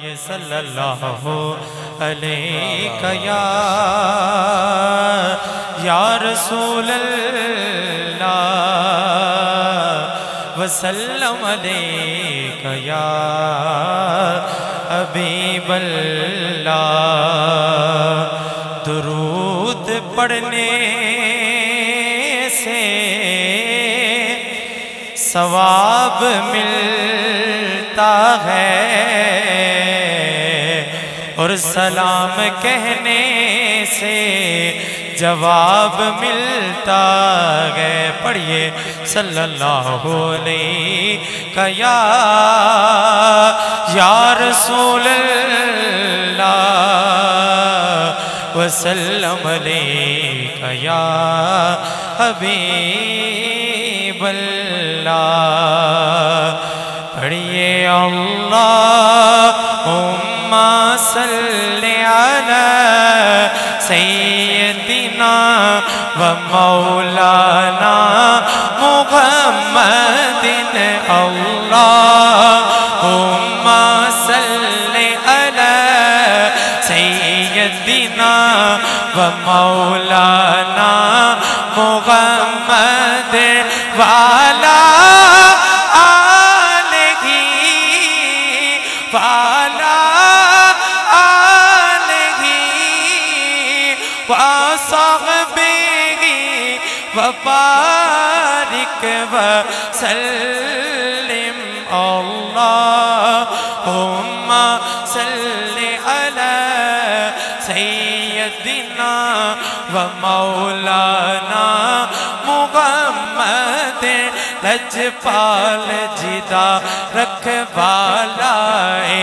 सल्लल्लाहु अलैहि या रसूल वसल्लम अलैका या हबीबल्लाह दुरूद पढ़ने से सवाब मिलता है। और सलाम कहने से जवाब मिलता है। पढ़िए, सल्लल्लाहु अलैहि का या या रसूल वसल्लम अलैका या मुहम्मदिन अल्लाहुम्मा सल्लि अला सय्यदिना व मौलाना मुहम्मद वाला आलही वाला आलही वसहबिही वसल्लिम अल्लाहुम्मा सल्लि अला सैयदिना व मौलाना मुहम्मद लजपाल जिदा रखवालाए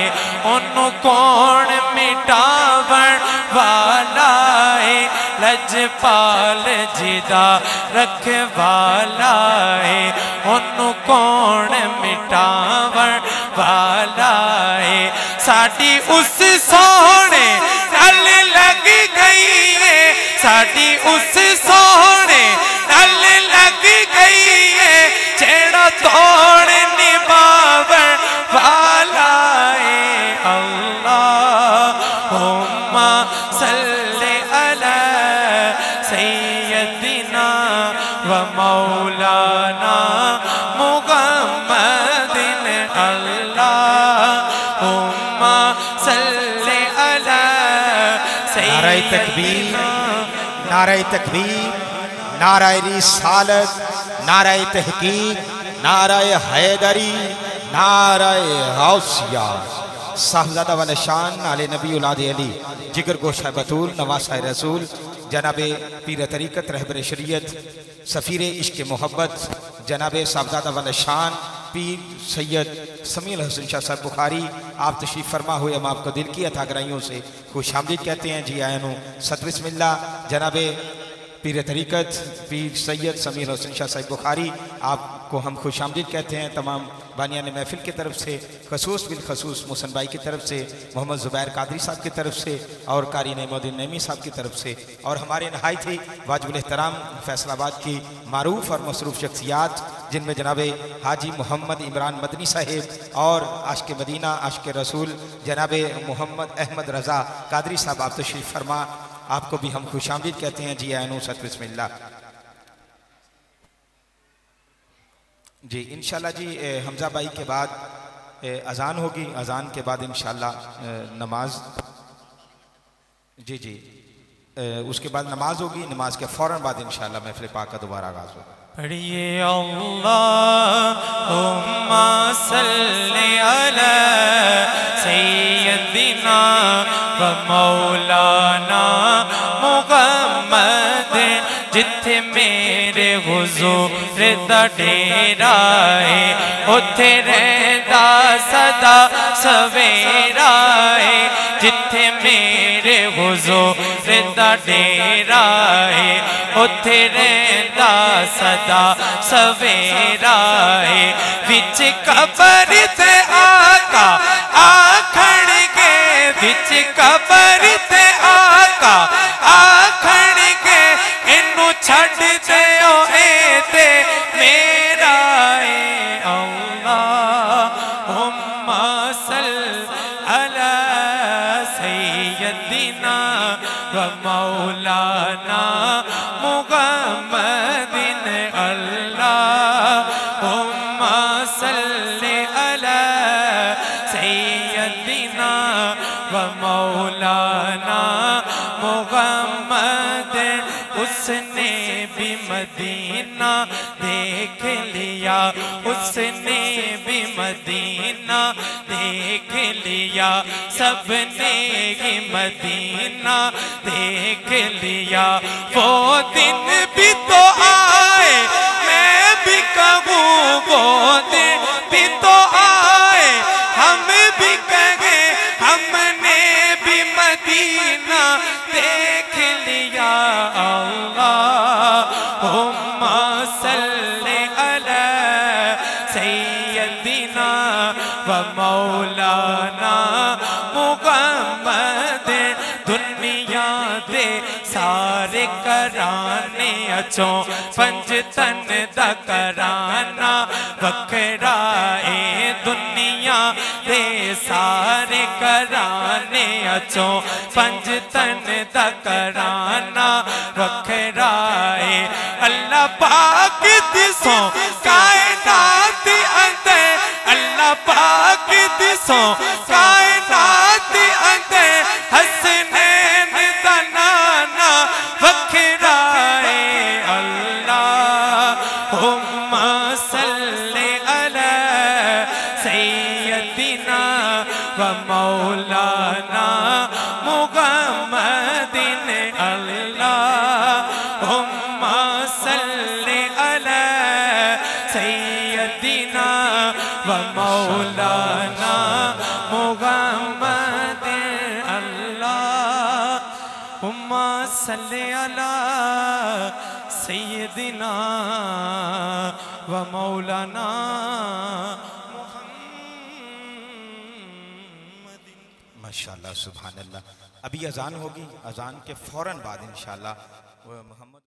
ओनू कौन मिटावण वालाए लजपाल जिदा रखवालाए ओनू कौन मिटावण है? साडी उस सोने गल लग गई है। साडी उस सोहने नाराय तकबीर नाराय तकबीर, नाराय रिसालत, नाराय तहकीक, नाराय हैदरी, नाराय गौसिया साहजादा व निशान आले नबी उलाद अली, जिगर गोशा बतूल, नवासा रसूल, जनाब पीर तरीक़त, रहबर शरीयत, सफ़ीर इश्क मोहब्बत, जनाब साहबजादा व निशान पीर सैयद समील हसन शाह साहब बुखारी, आप तशरीफ़ फरमा हुए, हम आपको दिल की अथागराइयों से खुश आमदीद कहते हैं। जी आयनो सत मिल्ला जनाब, पीर तरीक़त, पीर सैयद समीर हसन शाह साहब बुखारी आपको हम खुश आमदीद कहते हैं। तमाम बानियान महफिल की तरफ़ से, खसूस बिल खसूस मोहसन भाई की तरफ़ से, मोहम्मद ज़ुबैर कादरी साहब की तरफ़ से और कारी नईमुद्दीन नईमी साहब की तरफ़ से और हमारे नहाई थी वाजबुल एहतराम फैसलाबाद की मरूफ और मसरूफ़ शख्सियात, जिनमें जनाब हाजी मोहम्मद इमरान मदनी साहेब और आशक मदीना, आशक रसूल, जनाब मोहम्मद अहमद रज़ा कादरी साहब, आप तशरीफ़ फरमा। आपको भी हम खुश आमदीद कहते हैं। जी आनू सत जी इनशाला जी हमजा भाई के बाद अजान होगी। अजान के बाद इनशाला नमाज़। जी जी। उसके बाद नमाज़ होगी, नमाज़ के फ़ौरन बाद इन इनशाला महफिल पाक का दोबारा आगाज़ होगा। पढ़िए व मौलाना। ਜਿੱਥੇ ਮੇਰੇ ਹਜ਼ੂਰ ਦਾ ਡੇਰਾ ਏ ਉੱਥੇ ਰਹਿੰਦਾ ਸਦਾ ਸਵੇਰਾ ਏ ਜਿੱਥੇ ਮੇਰੇ ਹਜ਼ੂਰ ਦਾ ਡੇਰਾ ਏ ਉੱਥੇ ਰਹਿੰਦਾ ਸਦਾ ਸਵੇਰਾ ਏ ਵਿੱਚ ਕਬਰ ਤੇ ਆਕਾ ਆਖਣ ਕੇ ਵਿੱਚ ਕਬਰ ਤੇ ਆਕਾ इनू छड़ दियो ए ते मेरा ए अल्लाह। हुम्मा सल अला व मौलाना मुगम्मदिन अल्लाह। उम्मा सल्ले अला सैयदना व मौलाना मुगम्मद उसने मदीना देख लिया, उसने भी मदीना देख लिया, सबने ही मदीना देख लिया। वो दिन भी तो आए, मैं भी कहूँ, वो दिन भी तो आए, हम भी कहे, हमने भी मदीना देख मौलाना मुगम्मद दुनिया दे सारे कराने अचो पंज तन दा कराना ए दुनिया दे सारे कराने अचो पंज तन दा कराना ए अल्लाह पाक दिसो पाक दिसो, कायनात अंदर हसनैन दा नाना वखरा ए अल्लाह हुम्मा सल्ले अला सैयदना व मौलाना मुगम्मदिन अल्लाह हुम्मा सल्ले अला सैयदना व मौलाना मुगम्मदिन अल्लाह। हुम्मा सल्ले अला सैयदना व मौलाना माशाल्लाह सुभान अल्लाह अभी अजान होगी, अजान के फ़ौरन बाद, इंशाल्लाह। मोहम्मद